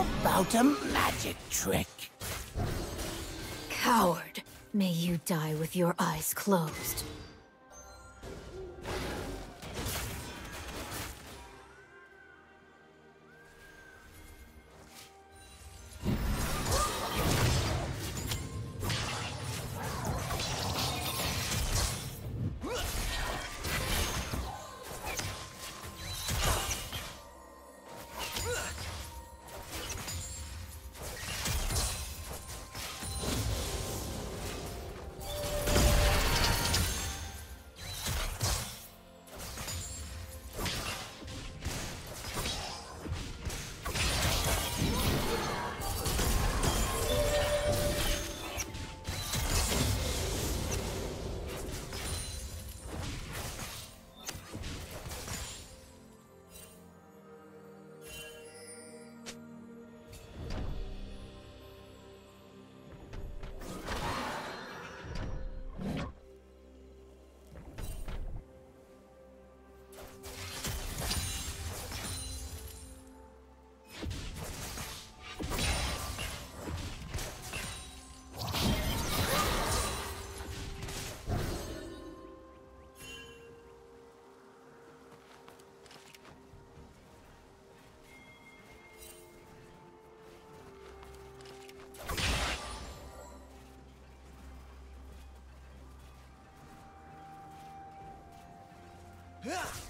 About a magic trick? Coward. May you die with your eyes closed. You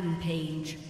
Rampage.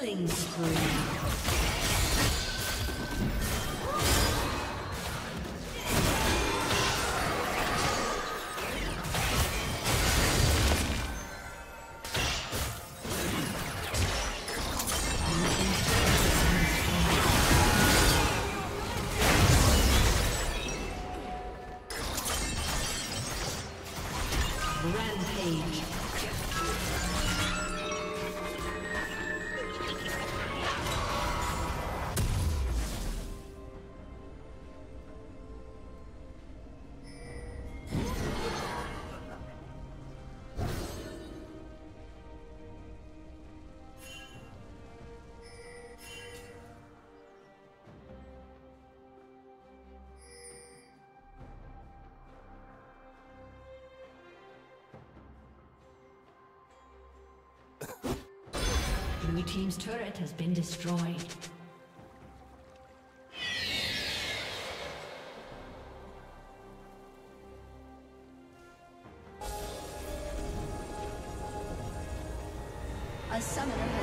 Killing spree. Blue Team's turret has been destroyed. A summoner